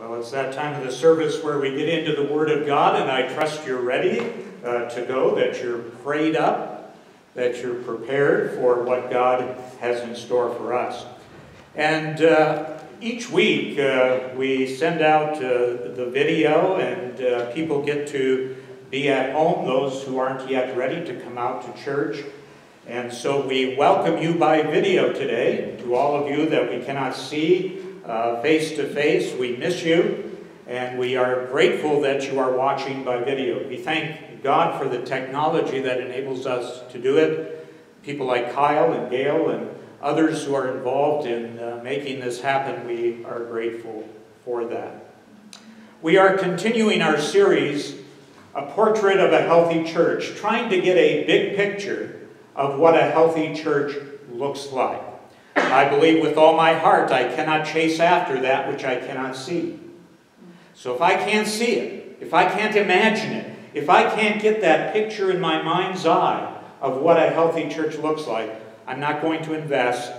Well, it's that time of the service where we get into the Word of God, and I trust you're ready uh, to go, that you're prayed up, that you're prepared for what God has in store for us. And uh, each week uh, we send out uh, the video, and uh, people get to be at home, those who aren't yet ready to come out to church. And so we welcome you by video today. To all of you that we cannot see face to face, we miss you, and we are grateful that you are watching by video. We thank God for the technology that enables us to do it. People like Kyle and Gayle and others who are involved in uh, making this happen, we are grateful for that. We are continuing our series, A Portrait of a Healthy Church, trying to get a big picture of what a healthy church looks like. I believe with all my heart I cannot chase after that which I cannot see. So if I can't see it, if I can't imagine it, if I can't get that picture in my mind's eye of what a healthy church looks like, I'm not going to invest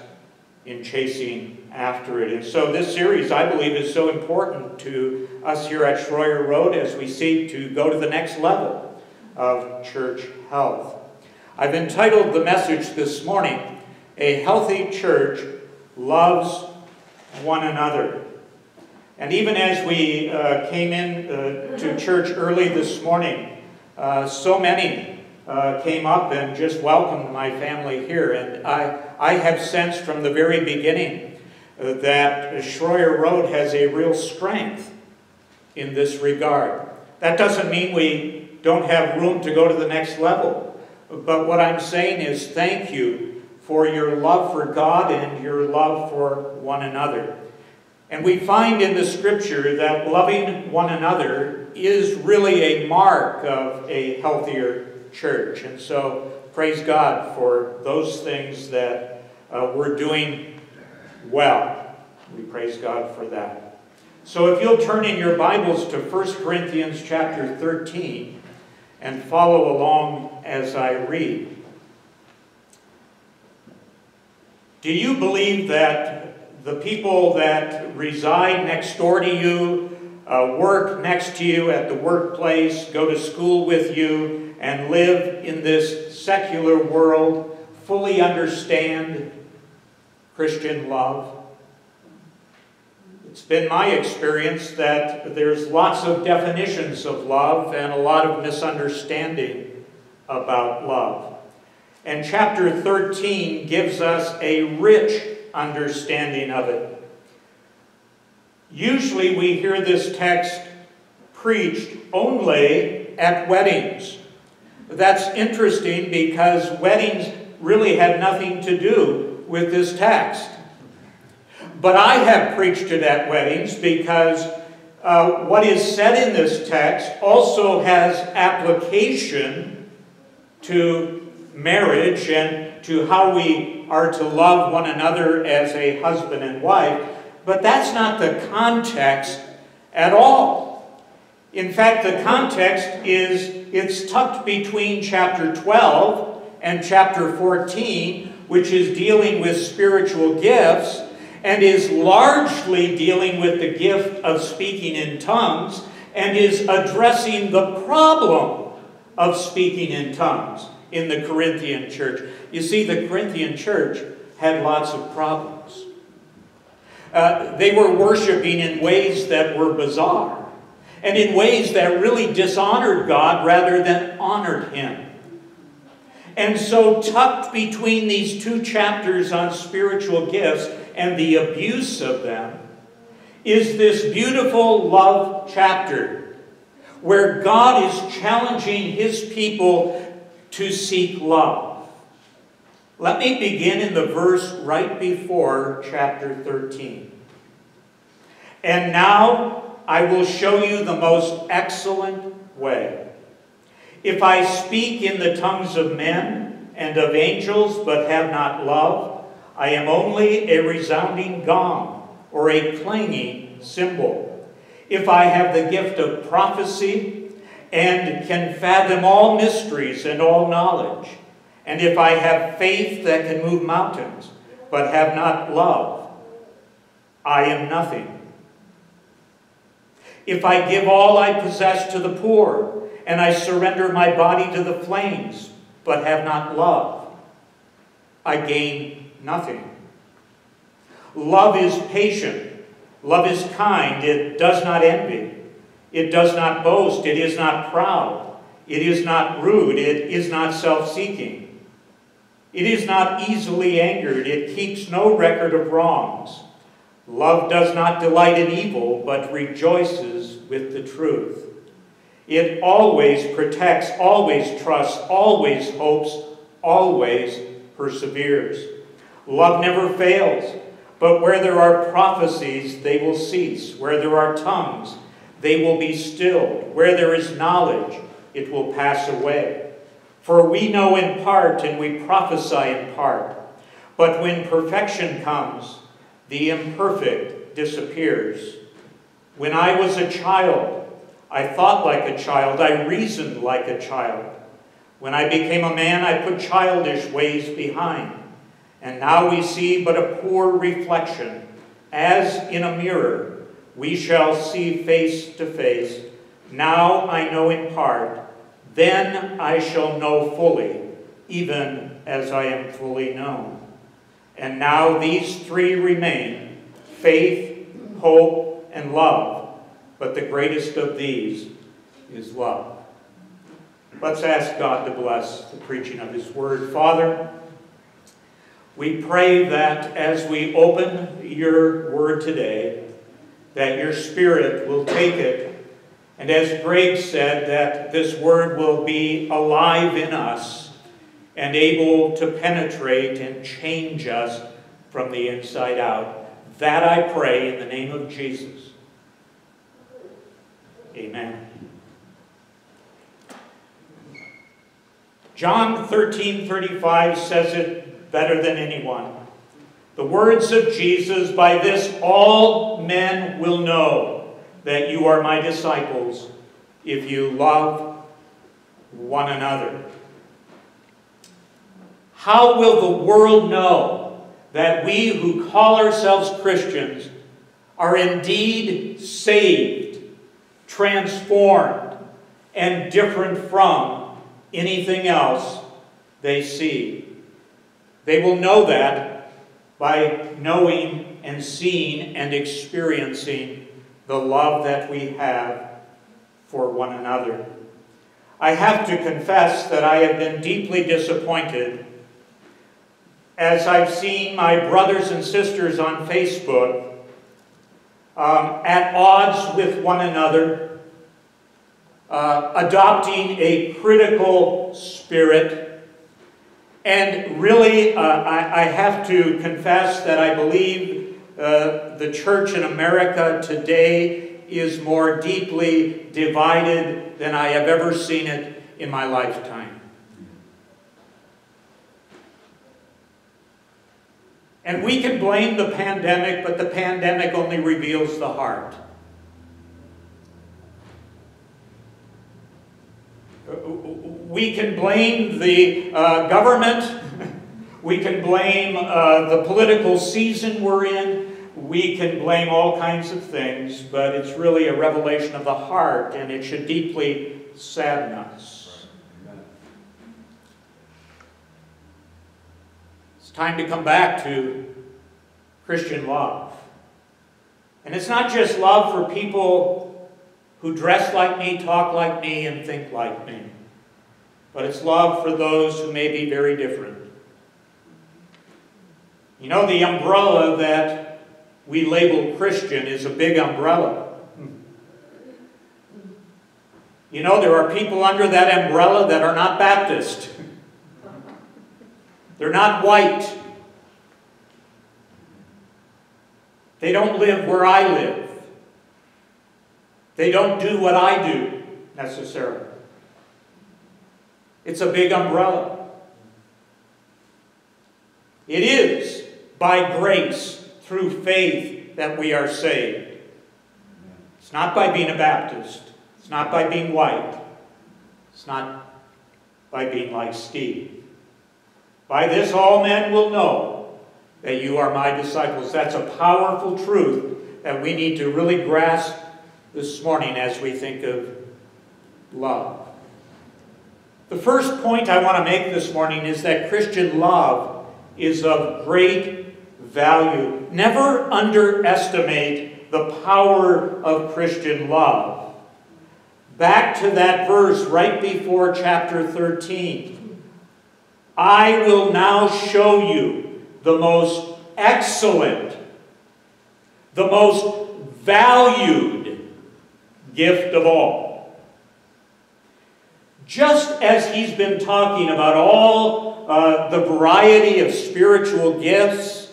in chasing after it. And so this series, I believe, is so important to us here at Shroyer Road as we seek to go to the next level of church health. I've entitled the message this morning, A Healthy Church Loves One Another. And even as we uh, came in uh, to church early this morning, uh, so many uh, came up and just welcomed my family here. And I, I have sensed from the very beginning uh, that Shroyer Road has a real strength in this regard. That doesn't mean we don't have room to go to the next level. But what I'm saying is thank you for your love for God and your love for one another. And we find in the scripture that loving one another is really a mark of a healthier church. And so praise God for those things that uh, we're doing well. We praise God for that. So if you'll turn in your Bibles to 1 Corinthians chapter 13, and follow along as I read. Do you believe that the people that reside next door to you, uh, work next to you at the workplace, go to school with you, and live in this secular world fully understand Christian love? It's been my experience that there's lots of definitions of love and a lot of misunderstanding about love. And chapter 13 gives us a rich understanding of it. Usually we hear this text preached only at weddings. That's interesting because weddings really had nothing to do with this text. But I have preached it at weddings because uh, what is said in this text also has application to marriage and to how we are to love one another as a husband and wife. But that's not the context at all. In fact, the context is it's tucked between chapter 12 and chapter 14, which is dealing with spiritual gifts and is largely dealing with the gift of speaking in tongues and is addressing the problem of speaking in tongues in the Corinthian church. You see, the Corinthian church had lots of problems. Uh, they were worshiping in ways that were bizarre and in ways that really dishonored God rather than honored Him. And so, tucked between these two chapters on spiritual gifts and the abuse of them is this beautiful love chapter where God is challenging his people to seek love. Let me begin in the verse right before chapter 13. And now I will show you the most excellent way. If I speak in the tongues of men and of angels, but have not love, I am only a resounding gong or a clanging cymbal. If I have the gift of prophecy and can fathom all mysteries and all knowledge, and if I have faith that can move mountains, but have not love, I am nothing. if I give all I possess to the poor, and I surrender my body to the flames, but have not love, I gain nothing. Love is patient. Love is kind. It does not envy. It does not boast. It is not proud. It is not rude. It is not self seeking. It is not easily angered. It keeps no record of wrongs. Love does not delight in evil, but rejoices with the truth. It always protects, always trusts, always hopes, always perseveres. Love never fails, but where there are prophecies, they will cease. Where there are tongues, they will be stilled. Where there is knowledge, it will pass away. For we know in part and we prophesy in part. But when perfection comes, the imperfect disappears. When I was a child, I thought like a child, I reasoned like a child. When I became a man, I put childish ways behind. And now we see but a poor reflection. As in a mirror, we shall see face to face. Now I know in part, then I shall know fully, even as I am fully known. And now these three remain faith, hope, and love. But the greatest of these is love. Let's ask God to bless the preaching of His Word. Father, we pray that as we open your Word today, that your Spirit will take it and as Greg said, that this word will be alive in us and able to penetrate and change us from the inside out. That I pray in the name of Jesus. Amen. John 13 35 says it better than anyone. The words of Jesus, by this all men will know that you are my disciples if you love one another. How will the world know that we who call ourselves Christians are indeed saved, transformed, and different from anything else they see? They will know that by knowing and seeing and experiencing the love that we have for one another. I have to confess that I have been deeply disappointed as I've seen my brothers and sisters on Facebook um, at odds with one another, uh, adopting a critical spirit. And really, uh, I, I, have to confess that I believe uh, the church in America today is more deeply divided than I have ever seen it in my lifetime. And we can blame the pandemic, but the pandemic only reveals the heart. We can blame the uh, government. We can blame uh, the political season we're in. We can blame all kinds of things, but it's really a revelation of the heart, and it should deeply sadden us. It's time to come back to Christian love. And it's not just love for people who dress like me, talk like me, and think like me, but it's love for those who may be very different. You know, the umbrella that we label Christian is a big umbrella. You know, there are people under that umbrella that are not Baptist. They're not white. They don't live where I live. They don't do what I do, necessarily. It's a big umbrella. It is by grace through faith that we are saved. It's not by being a Baptist. It's not by being white. It's not by being like Steve. By this all men will know that you are my disciples. That's a powerful truth that we need to really grasp this morning as we think of love. The first point I want to make this morning is that Christian love is of great value. Never underestimate the power of Christian love. Back to that verse right before chapter 13. I will now show you the most excellent, the most valued gift of all. Just as he's been talking about all uh, the variety of spiritual gifts,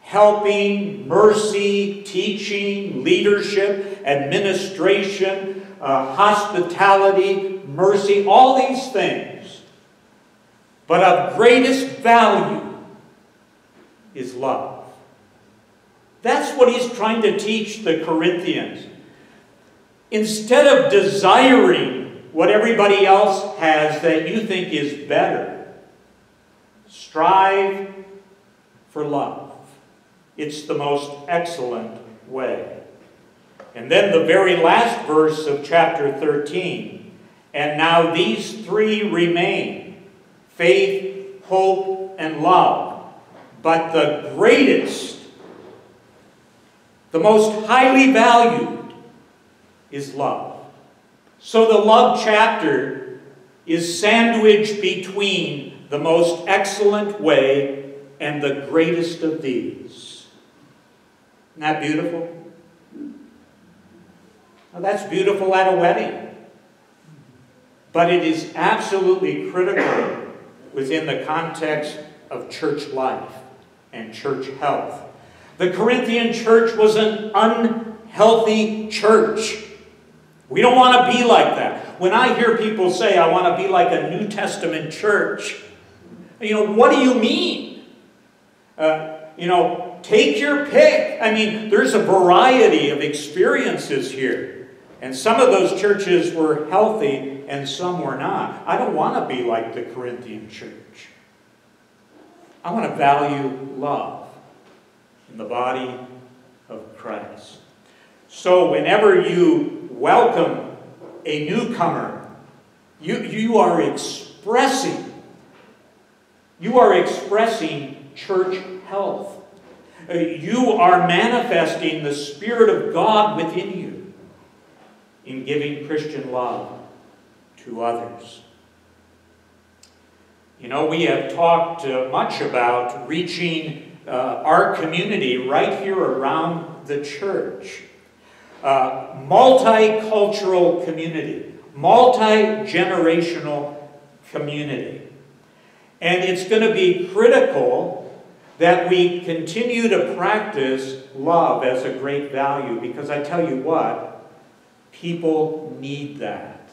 helping, mercy, teaching, leadership, administration, uh, hospitality, mercy, all these things. But of greatest value is love. That's what he's trying to teach the Corinthians. Instead of desiring what everybody else has that you think is better, strive for love. It's the most excellent way. And then the very last verse of chapter 13. And now these three remain faith, hope, and love. But the greatest, the most highly valued, is love. So the love chapter is sandwiched between the most excellent way and the greatest of these. Isn't that beautiful? Now that's beautiful at a wedding. But it is absolutely critical within the context of church life and church health. The Corinthian church was an unhealthy church. We don't want to be like that. When I hear people say, I want to be like a New Testament church, you know, what do you mean? Uh, you know, take your pick. I mean, there's a variety of experiences here. And some of those churches were healthy and some were not. I don't want to be like the Corinthian church. I want to value love in the body of Christ. So whenever you welcome a newcomer, you, you are expressing, you are expressing church health. Uh, you are manifesting the Spirit of God within you in giving Christian love to others. You know, we have talked uh, much about reaching uh, our community right here around the church. Uh, multicultural community, multi-generational community. And it's going to be critical that we continue to practice love as a great value because I tell you what, people need that.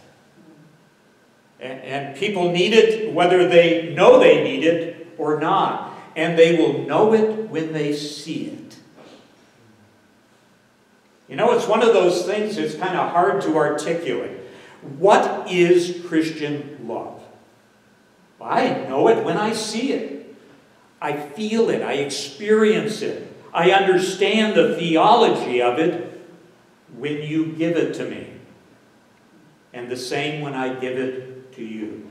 And, and people need it whether they know they need it or not. And they will know it when they see it. You know, it's one of those things that's kind of hard to articulate. What is Christian love? Well, I know it when I see it. I feel it. I experience it. I understand the theology of it when you give it to me. And the same when I give it to you.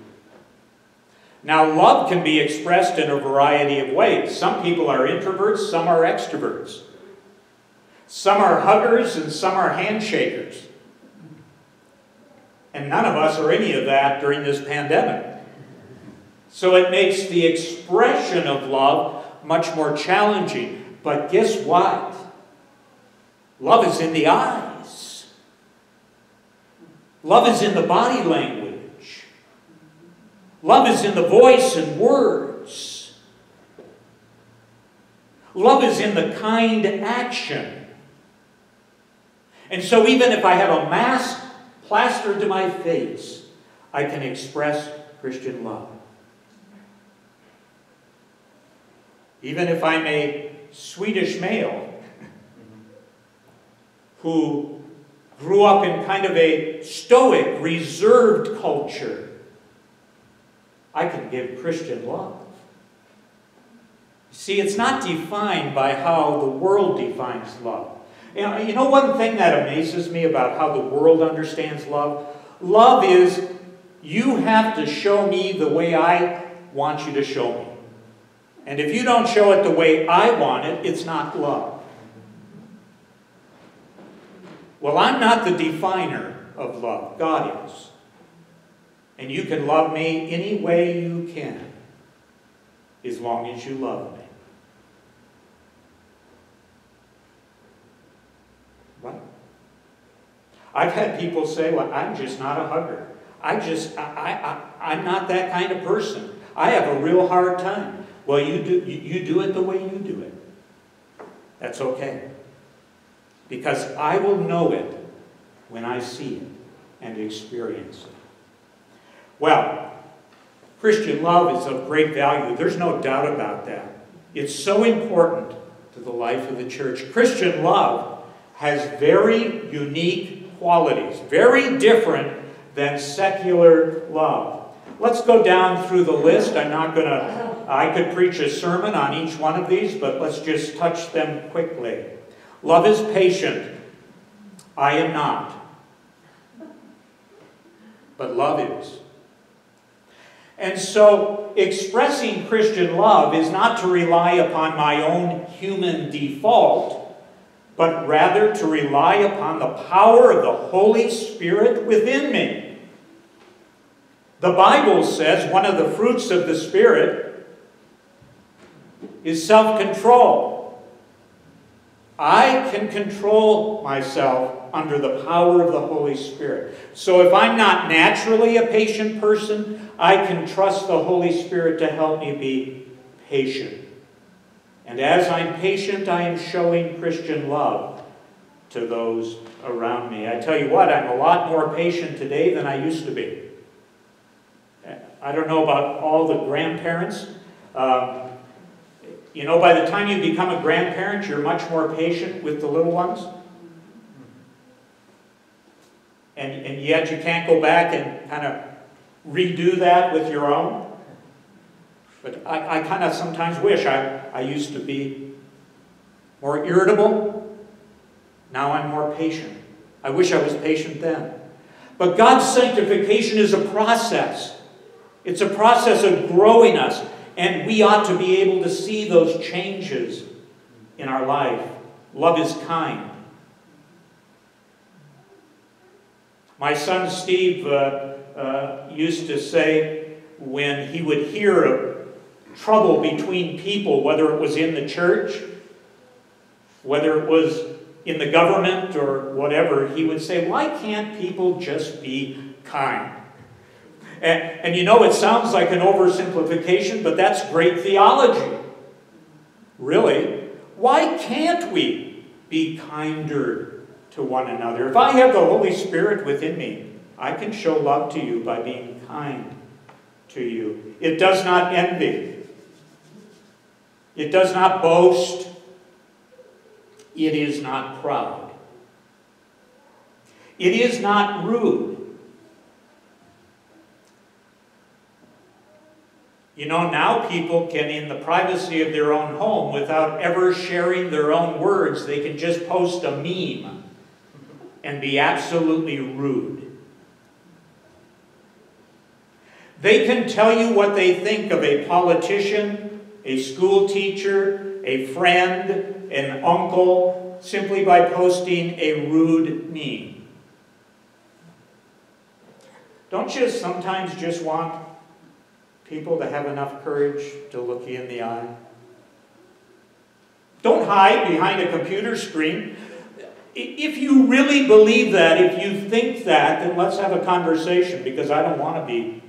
Now, love can be expressed in a variety of ways. Some people are introverts, some are extroverts. Some are huggers and some are handshakers. And none of us are any of that during this pandemic. So it makes the expression of love much more challenging. But guess what? Love is in the eyes. Love is in the body language. Love is in the voice and words. Love is in the kind action. And so even if I have a mask plastered to my face, I can express Christian love. Even if I'm a Swedish male who grew up in kind of a stoic, reserved culture, I can give Christian love. See, it's not defined by how the world defines love. And uh, you know one thing that amazes me about how the world understands love? Love is you have to show me the way I want you to show me. And if you don't show it the way I want it, it's not love. Well, I'm not the definer of love. God is. And you can love me any way you can, as long as you love me. What? I've had people say, well, I'm just not a hugger. I just, I, I, I'm not that kind of person. I have a real hard time. Well, you do, you, you do it the way you do it. That's okay. Because I will know it when I see it and experience it. Well, Christian love is of great value. There's no doubt about that. It's so important to the life of the church. Christian love has very unique qualities, very different than secular love. Let's go down through the list. I'm not going to, I could preach a sermon on each one of these, but let's just touch them quickly. Love is patient. I am not. But love is. And so, expressing Christian love is not to rely upon my own human default, but rather to rely upon the power of the Holy Spirit within me. The Bible says one of the fruits of the Spirit is self control. I can control myself under the power of the Holy Spirit. So if I'm not naturally a patient person, I can trust the Holy Spirit to help me be patient. And as I'm patient, I am showing Christian love to those around me. I tell you what, I'm a lot more patient today than I used to be. I don't know about all the grandparents. Um, you know, by the time you become a grandparent, you're much more patient with the little ones. And, and yet you can't go back and kind of redo that with your own. But I, I kind of sometimes wish I, I used to be more irritable. Now I'm more patient. I wish I was patient then. But God's sanctification is a process. It's a process of growing us, and we ought to be able to see those changes in our life. Love is kind. My son Steve uh, uh, used to say when he would hear trouble between people, whether it was in the church, whether it was in the government or whatever, he would say, Why can't people just be kind? And, and you know, it sounds like an oversimplification, but that's great theology. Really. Why can't we be kinder to one another? If I have the Holy Spirit within me, I can show love to you by being kind to you. It does not envy. It does not boast. It is not proud. It is not rude. You know, now people can, in the privacy of their own home, without ever sharing their own words, they can just post a meme and be absolutely rude. They can tell you what they think of a politician, a school teacher, a friend, an uncle, simply by posting a rude meme. Don't you sometimes just want people to have enough courage to look you in the eye. Don't hide behind a computer screen. If you really believe that, if you think that, then let's have a conversation because I don't want to be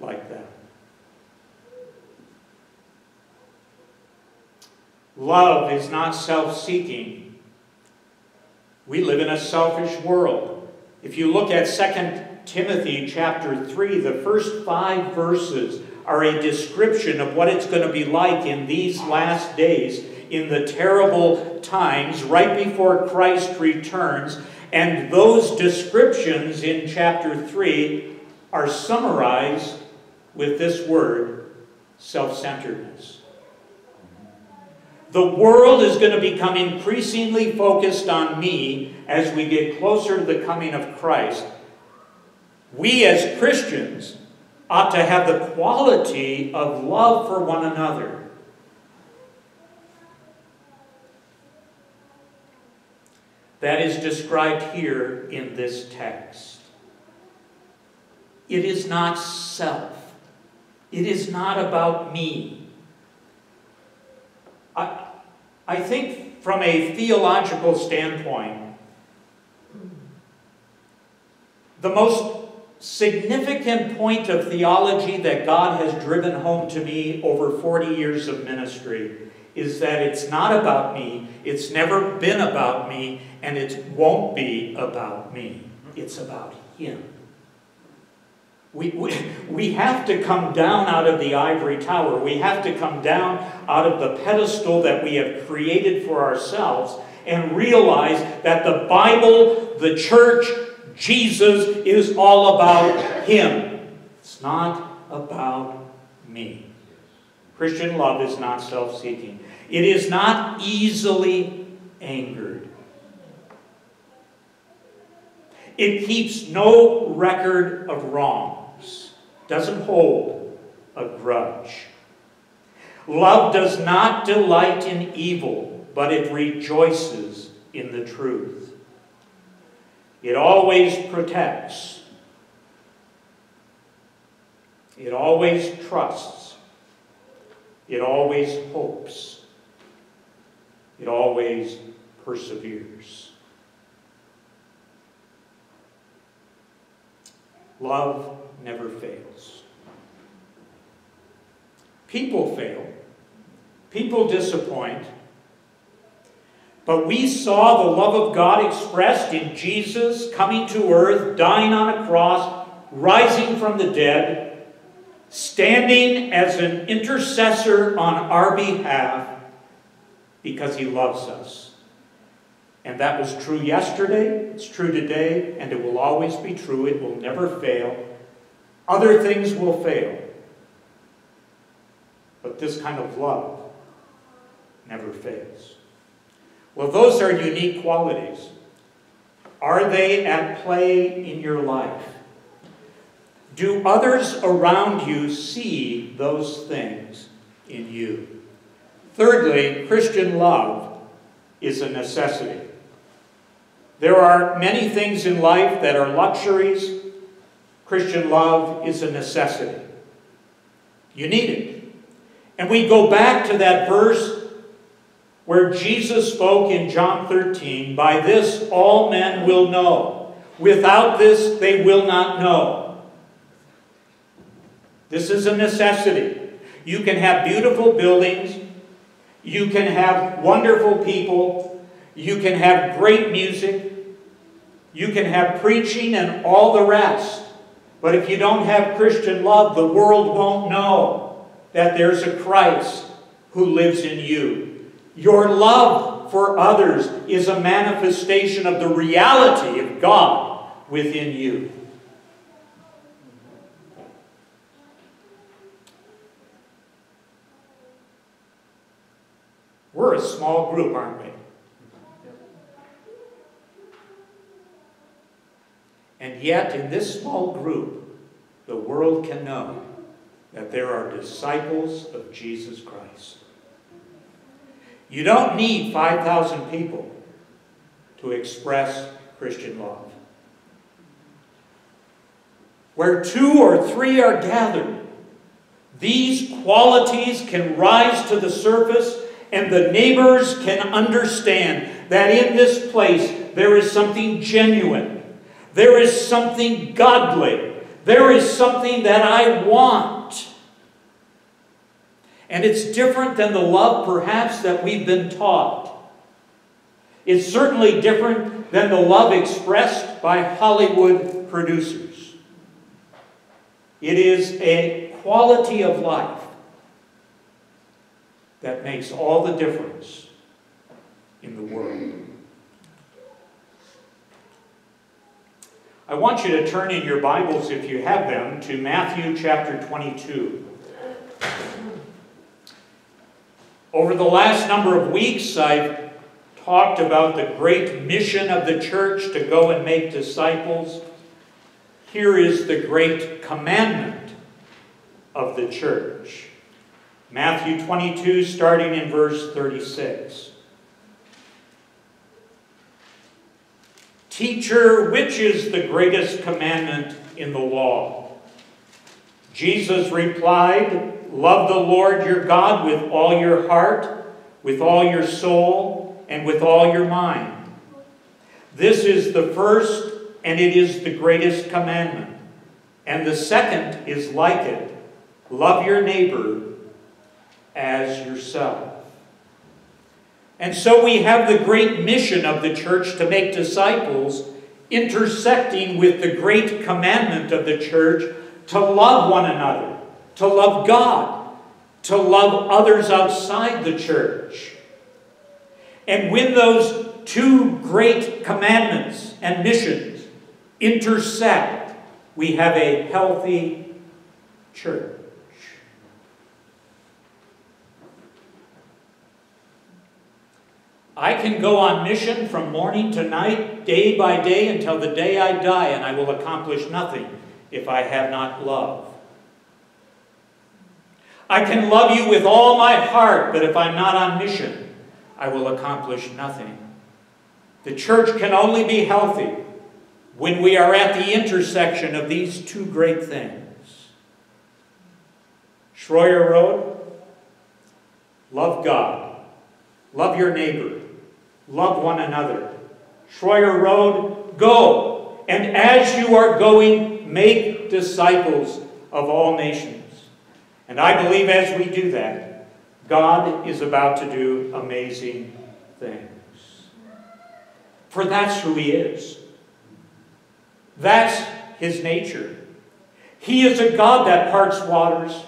like that. Love is not self seeking. We live in a selfish world. If you look at 2 Timothy chapter 3, the first five verses are a description of what it's going to be like in these last days, in the terrible times right before Christ returns. And those descriptions in chapter 3 are summarized with this word self centeredness. The world is going to become increasingly focused on me as we get closer to the coming of Christ. We as Christians ought to have the quality of love for one another. That is described here in this text. It is not self. It is not about me. I, think from a theological standpoint, the most significant point of theology that God has driven home to me over 40 years of ministry is that it's not about me, it's never been about me, and it won't be about me. It's about Him. We, we, we have to come down out of the ivory tower. We have to come down out of the pedestal that we have created for ourselves and realize that the Bible, the church, Jesus is all about Him. It's not about me. Christian love is not self seeking, it is not easily angered. It keeps no record of wrongs, doesn't hold a grudge. Love does not delight in evil, but it rejoices in the truth. It always protects. It always trusts. It always hopes. It always perseveres. Love never fails. People fail. People disappoint. But we saw the love of God expressed in Jesus coming to earth, dying on a cross, rising from the dead, standing as an intercessor on our behalf because he loves us. And that was true yesterday, it's true today, and it will always be true. It will never fail. Other things will fail. But this kind of love never fails. Well, those are unique qualities. Are they at play in your life? Do others around you see those things in you? Thirdly, Christian love is a necessity. There are many things in life that are luxuries. Christian love is a necessity. You need it. And we go back to that verse where Jesus spoke in John 13, By this all men will know. Without this they will not know. This is a necessity. You can have beautiful buildings. You can have wonderful people. You can have great music. You can have preaching and all the rest. But if you don't have Christian love, the world won't know that there's a Christ who lives in you. Your love for others is a manifestation of the reality of God within you. We're a small group, aren't we? And yet, in this small group, the world can know that there are disciples of Jesus Christ. You don't need 5,000 people to express Christian love. Where two or three are gathered, these qualities can rise to the surface and the neighbors can understand that in this place there is something genuine. There is something godly. There is something that I want. And it's different than the love, perhaps, that we've been taught. It's certainly different than the love expressed by Hollywood producers. It is a quality of life that makes all the difference in the world. I want you to turn in your Bibles, if you have them, to Matthew chapter 22. Over the last number of weeks, I've talked about the great mission of the church to go and make disciples. Here is the great commandment of the church. Matthew 22, starting in verse 36. Teacher, which is the greatest commandment in the law? Jesus replied, Love the Lord your God with all your heart, with all your soul, and with all your mind. This is the first, and it is the greatest commandment. And the second is like it love your neighbor as yourself. And so we have the great mission of the church to make disciples, intersecting with the great commandment of the church to love one another, to love God, to love others outside the church. And when those two great commandments and missions intersect, we have a healthy church. I can go on mission from morning to night, day by day, until the day I die, and I will accomplish nothing if I have not love. I can love you with all my heart, but if I'm not on mission, I will accomplish nothing. The church can only be healthy when we are at the intersection of these two great things. Shroyer Road, love God, love your neighbor, love one another. Shroyer Road, go, and as you are going, make disciples of all nations. And I believe as we do that, God is about to do amazing things. For that's who He is. That's His nature. He is a God that parts waters.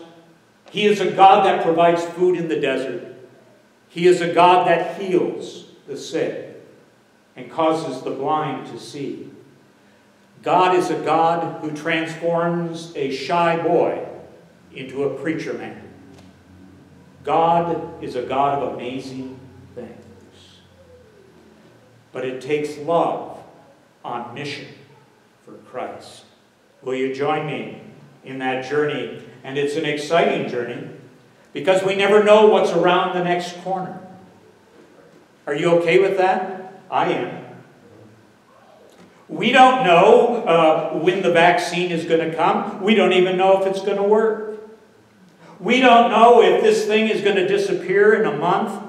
He is a God that provides food in the desert. He is a God that heals the sick and causes the blind to see. God is a God who transforms a shy boy into a preacher man. God is a God of amazing things. But it takes love on mission for Christ. Will you join me in that journey? And it's an exciting journey because we never know what's around the next corner. Are you okay with that? I am. We don't know uh, when the vaccine is going to come. We don't even know if it's going to work. We don't know if this thing is going to disappear in a month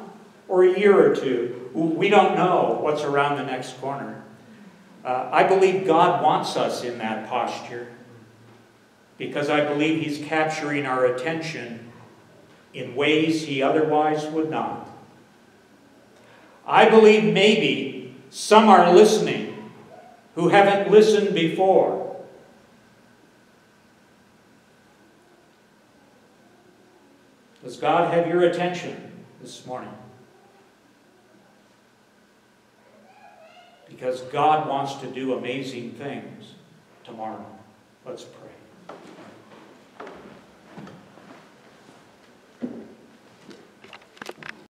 or a year or two. We don't know what's around the next corner. Uh, I believe God wants us in that posture because I believe He's capturing our attention in ways He otherwise would not. I believe maybe some are listening who haven't listened before. Does God have your attention this morning? Because God wants to do amazing things tomorrow. Let's pray.